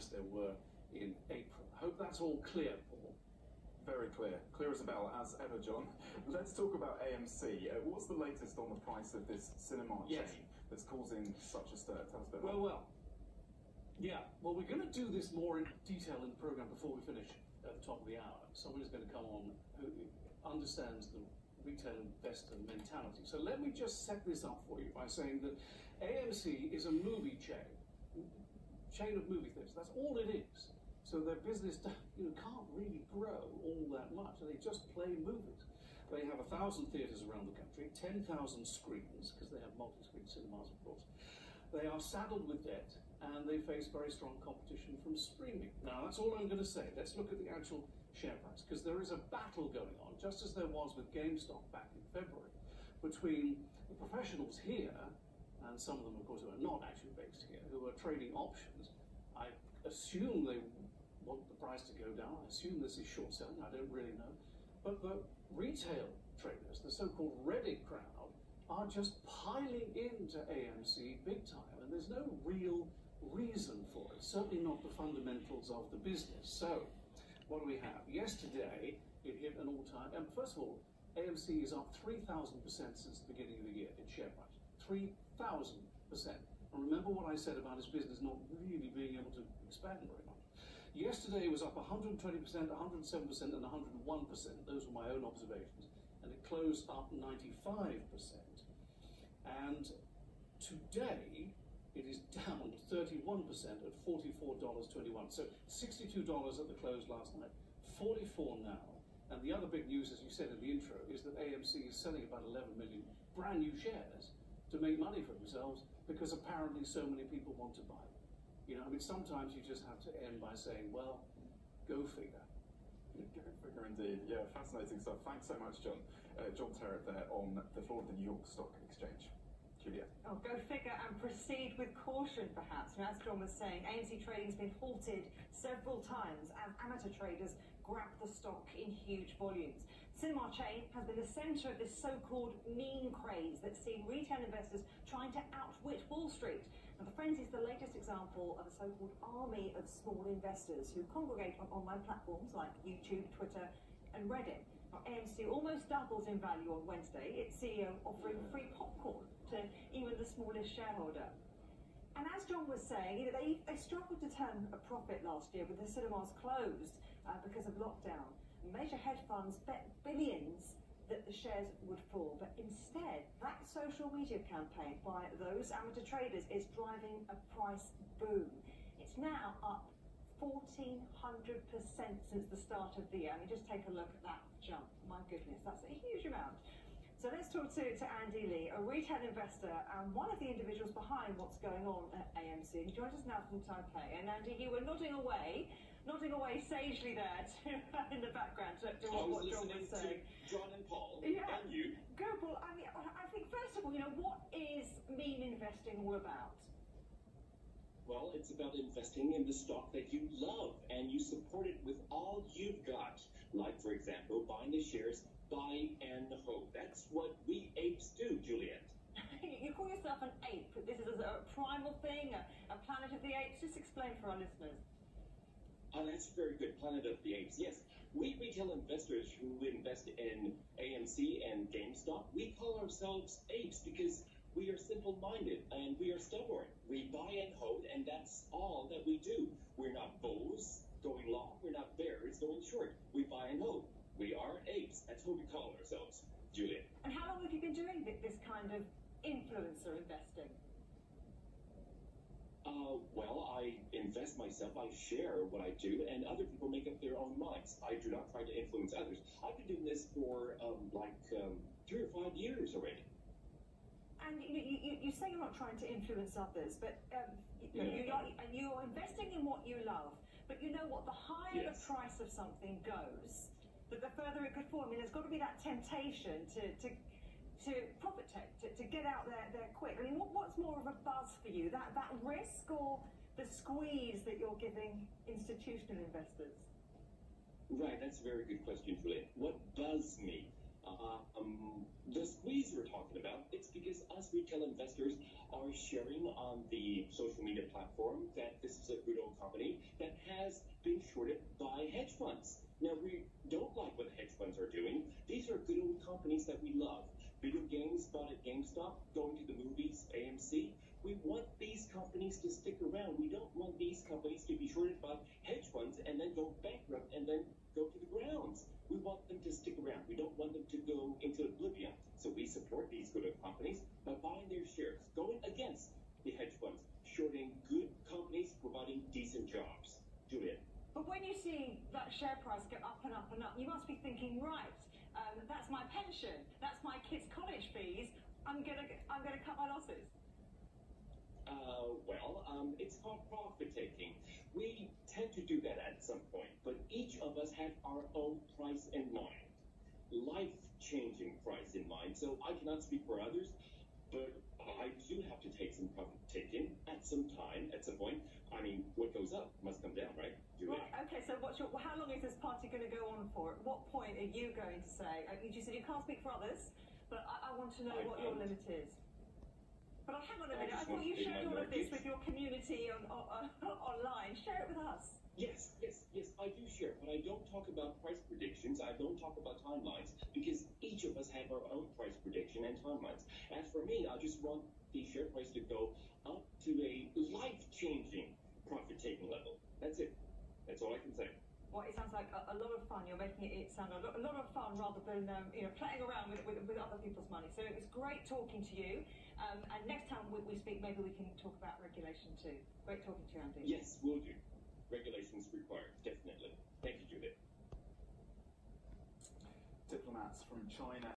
as there were in April. I hope that's all clear, Paul. Very clear. Clear as a bell, as ever, John. Let's talk about AMC. Uh, what's the latest on the price of this cinema Yes. chain that's causing such a stir? Tell us a bit Well, more. well. Yeah, well, we're going to do this more in detail in the program before we finish at the top of the hour. Somebody's going to come on who understands the retail investor mentality. So let me just set this up for you by saying that AMC is a movie chain, chain of movie theaters. That's all it is. So their business, you know, can't really grow all that much. They just play movies. They have a thousand theaters around the country, ten thousand screens because they have multi-screen cinemas, of course. They are saddled with debt and they face very strong competition from streaming. Now, that's all I'm going to say. Let's look at the actual share price because there is a battle going on, just as there was with GameStop back in February, between the professionals here and some of them, of course, who are not actually based here, who are trading options. I assume they want the price to go down. I assume this is short selling. I don't really know. But the retail traders, the so-called Reddit crowd, are just piling into AMC big time, and there's no real reason for it. Certainly not the fundamentals of the business. So, what do we have? Yesterday, it hit an all-time. And first of all, AMC is up 3,000% since the beginning of the year in share price. 3,000%. And remember what I said about his business not really being able to expand very much. Yesterday it was up 120%, 107%, and 101%. Those were my own observations. And it closed up 95%. And today it is down 31% at $44.21. So $62 at the close last night, 44 now. And the other big news, as you said in the intro, is that AMC is selling about 11 million brand new shares to make money for themselves because apparently so many people want to buy. You know, I mean, sometimes you just have to end by saying, well, go figure. Go figure indeed. Yeah, fascinating stuff. Thanks so much, John. Uh, John Terrett there on the floor of the New York Stock Exchange. Julia. Oh, go figure and proceed with caution, perhaps. And as John was saying, AMC trading has been halted several times as amateur traders grab the stock in huge volumes. Cinema chain has been the centre of this so-called meme craze that's seen retail investors trying to outwit Wall Street. Now, the Frenzy is the latest example of a so-called army of small investors who congregate on online platforms like YouTube, Twitter, and Reddit. Now, AMC almost doubles in value on Wednesday, its CEO offering free popcorn to even the smallest shareholder. And as John was saying, you know, they, they struggled to turn a profit last year with the cinemas closed uh, because of lockdown. Major hedge funds bet billions that the shares would fall, but instead, that social media campaign by those amateur traders is driving a price boom. It's now up 1,400% since the start of the year. I mean, just take a look at that jump. My goodness, that's a huge amount. So let's talk to, to Andy Lee, a retail investor and one of the individuals behind what's going on at AMC. He joins us now from Taipei. And Andy, you were nodding away, nodding away sagely there to, in the background to, to what, what John was saying. John and Paul Yeah. and you. Go, Paul. I mean, I think first of all, you know, what is meme investing all about? Well, it's about investing in the stock that you love and you support it with all you've got. Like, for example, buying the shares buy and hold. That's what we apes do, Juliet. you call yourself an ape. This is a, primal thing, a, a planet of the apes. Just explain for our listeners. Oh, that's very good. Planet of the Apes. Yes, we retail investors who invest in AMC and GameStop, we call ourselves apes because we are simple-minded and we are stubborn. We buy and hold, and that's all that we do. We're not bulls going long. We're not bears going short. We buy and hold. We are apes. That's what we call ourselves, Juliet. And how long have you been doing thi- this kind of influencer investing? Uh, well, I invest myself, I share what I do, and other people make up their own minds. I do not try to influence others. I've been doing this for um, like um, three or five years already. And you, you, you- you say you're not trying to influence others, but um, you, you, Yeah. are, and you're investing in what you love. But you know what? The higher the price of something goes, the, the further it could fall. I mean, there's got to be that temptation to, to, to profit take, to, to get out there, there quick. I mean, what, what's more of a buzz for you? That, that risk or the squeeze that you're giving institutional investors? Right, that's a very good question, Juliet. What buzzes me? Uh, um, the squeeze you're talking about, it's because us retail investors are sharing on the social media platform that this is a good old company that has been shorted by hedge funds. Now, we don't like what the hedge funds are doing. These are good old companies that we love. Video games bought at GameStop, going to the movies, AMC. We want these companies to stick around. We don't want these companies to be shorted by hedge funds and then go bankrupt and then go to the grounds. We want them to stick around. We don't want them to go into oblivion. So we support these good companies by buying their shares, going against the hedge funds, shorting good companies, providing decent jobs. Juliet. But when you see that share price go up and up and up, you must be thinking, right, um, that's my pension, that's my kids' college fees. I'm gonna, I'm gonna cut my losses. Uh, well, um, it's called profit taking. We tend to do that at some point, but each of us have our own price in mind, life changing price in mind. So I cannot speak for others, but I do have to take some profit taking at some time, at some point. I mean, what goes up must come down, right? Juliet? Right, okay, so what's your, how long is this party going to go on for? At what point are you going to say, uh, you said you can't speak for others, but I, I want to know I what your limit is. But I hang on a I minute, I thought you shared all of this with your community on, on, online. Share it with us. Yes, yes, yes, I do share, but I don't talk about price predictions. I don't talk about timelines because each of us have our own price prediction and timelines. As for me, I just want the share price to go up to a life-changing profit-taking level. That's it. That's all I can say. Well, it sounds like a, a lot of fun. You're making it, it sound a lot, a lot of fun rather than um, you know playing around with, with, with other people's money. So it was great talking to you. Um, and next time we, we speak, maybe we can talk about regulation too. Great talking to you, Andy. Yes, we'll do. Regulations required, definitely. Thank you, Judith. Diplomats from China